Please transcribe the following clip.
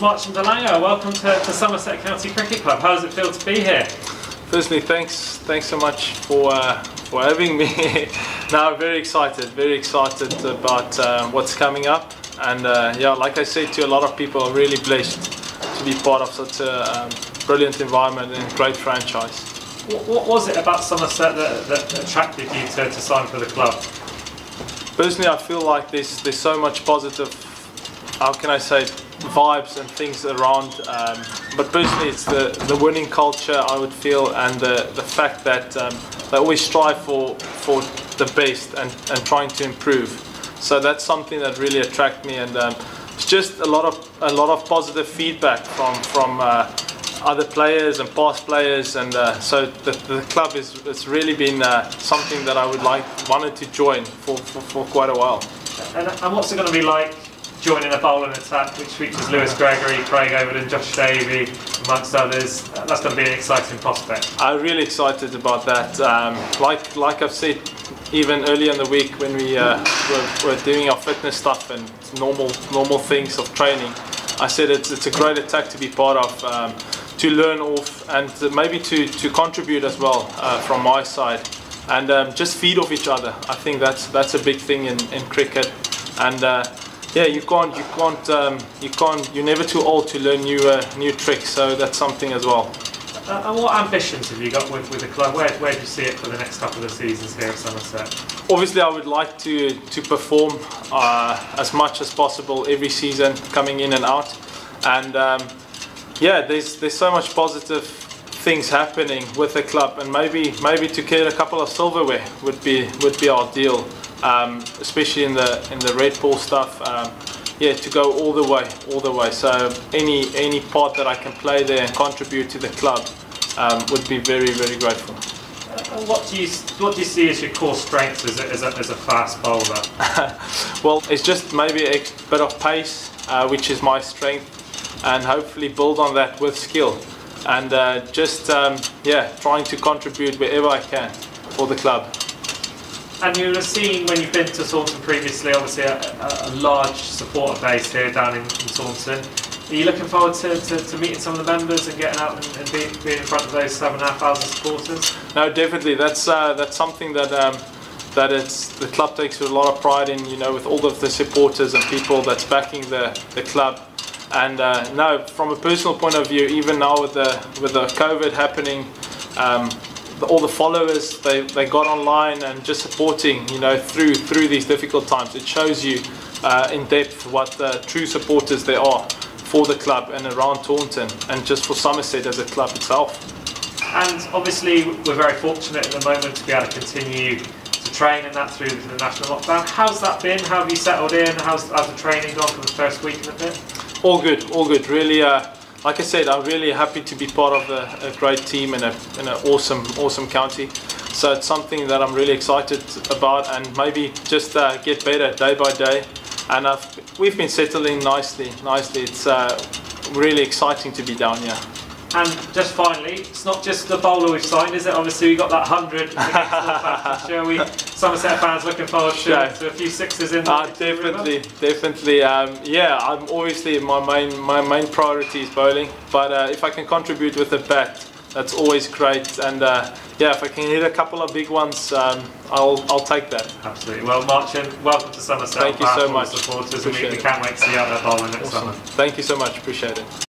Marchant De Lange, welcome to, to, Somerset County Cricket Club. How does it feel to be here? Firstly, thanks, thanks so much for uh, for having me. now, very excited, very excited about uh, what's coming up, and uh, yeah, like I said to a lot of people, I'm really blessed to be part of such a um, brilliant environment and great franchise. What, what, was it about Somerset that, that attracted you to, to sign for the club? Personally, I feel like there's there's so much positive. How can I say? vibes and things around. Um, but personally, it's the, the winning culture I would feel, and the, the fact that um, they always strive for for the best and, and trying to improve. So that's something that really attracted me, and um, it's just a lot of a lot of positive feedback from from. Uh, other players and past players, and uh, so the, the club is it's really been uh, something that I would like wanted to join for, for, for quite a while. And, and what's it going to be like joining a bowling attack which features Lewis Gregory, Craig Overton, Josh Davey, amongst others. That's going to be an exciting prospect. I'm really excited about that. Um, like like I've said even earlier in the week when we uh, were, were, doing our fitness stuff and normal normal things of training, I said it's, it's a great attack to be part of. Um, to learn off and maybe to, to contribute as well uh, from my side and um, just feed off each other. I think that's that's a big thing in, in cricket and uh, yeah, you can't, you can't, um, you can't, you're never too old to learn new, uh, new tricks. So that's something as well. Uh, and what ambitions have you got with, with the club? Where, where do you see it for the next couple of seasons here at Somerset? Obviously, I would like to to perform uh, as much as possible every season, coming in and out. And um, yeah, there's there's so much positive things happening with the club, and maybe maybe to get a couple of silverware would be would be our deal um, especially in the in the red ball stuff. Um, yeah, to go all the way, all the way. So any any part that I can play there and contribute to the club um, would be very very grateful. Uh, what do you what do you see as your core strengths as a, as a, as a fast bowler? well, it's just maybe a bit of pace, uh, which is my strength, and hopefully build on that with skill, and uh, just um, yeah, trying to contribute wherever I can for the club. And you'll have seen when you've been to Taunton previously, obviously a, a, a large supporter base here down in, in Taunton. Are you looking forward to, to, to, meeting some of the members and getting out and, and being, being in front of those seven and a half thousand supporters? No, definitely. That's uh, that's something that um, that it's the club takes a lot of pride in. You know, with all of the supporters and people that's backing the the club. And uh, no, from a personal point of view, even now with the with the COVID happening. Um, all the followers they, they got online and just supporting you know through through these difficult times. It shows you uh, in depth what the true supporters there are for the club and around Taunton and just for Somerset as a club itself. And obviously we're very fortunate at the moment to be able to continue to train and that through the national lockdown. How's that been? How have you settled in? How's, how's the training gone for the first week and a bit all good all good. Really uh, like I said, I'm really happy to be part of a, a great team in, a, an awesome, awesome county. So it's something that I'm really excited about and maybe just uh, get better day by day. And I've, we've been settling nicely, nicely. It's uh, really exciting to be down here. And just finally, it's not just the bowler we've signed, is it? Obviously, we got that 100 Shall we, Somerset fans looking forward to, yeah. to a few sixes in uh, Definitely, definitely. Um, yeah, I'm obviously my main my main priority is bowling, but uh, if I can contribute with a bat, that's always great. And uh, yeah, if I can hit a couple of big ones, um, I'll I'll take that. Absolutely. Well, Marchant, welcome to Somerset. Thank you so much. Supporters, and we, we can't wait to see you out there bowling next awesome. summer. Thank you so much. Appreciate it.